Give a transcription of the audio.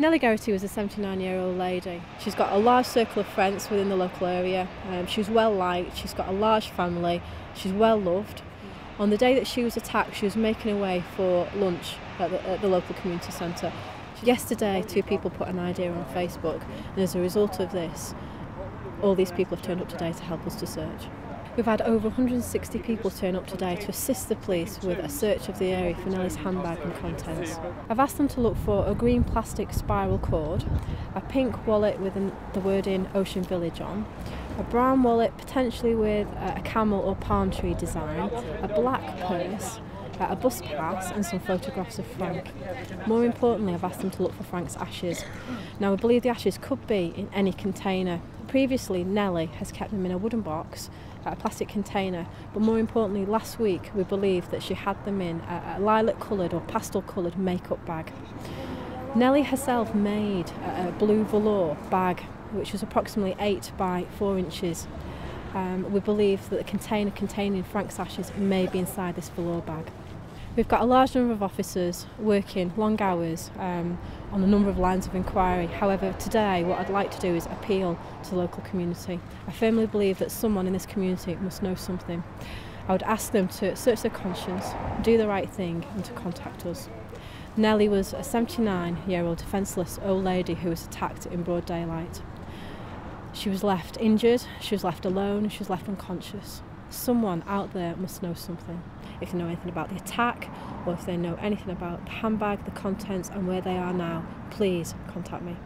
Nellie Geraghty was a 79 year old lady. She's got a large circle of friends within the local area. Um, she's well liked, she's got a large family, she's well loved. On the day that she was attacked, she was making her way for lunch at the, at the local community centre. Yesterday, two people put an idea on Facebook, and as a result of this, all these people have turned up today to help us to search. We've had over 160 people turn up today to assist the police with a search of the area for Nellie's handbag and contents. I've asked them to look for a green plastic spiral cord, a pink wallet with the word in Ocean Village on, a brown wallet potentially with a camel or palm tree design, a black purse, uh, a bus pass and some photographs of Frank. More importantly, I've asked them to look for Frank's ashes. Now, I believe the ashes could be in any container. Previously, Nellie has kept them in a wooden box a plastic container. But more importantly, last week we believe that she had them in a, a lilac coloured or pastel coloured makeup bag. Nellie herself made a, a blue velour bag which was approximately 8 by 4 inches. Um, we believe that the container containing Frank's ashes may be inside this velour bag. We've got a large number of officers working long hours um, on a number of lines of inquiry. However, today what I'd like to do is appeal to the local community. I firmly believe that someone in this community must know something. I would ask them to search their conscience, do the right thing and to contact us. Nellie was a 79 year old defenceless old lady who was attacked in broad daylight. She was left injured, she was left alone, she was left unconscious. Someone out there must know something. If they know anything about the attack or if they know anything about the handbag, the contents, and where they are now, please contact me.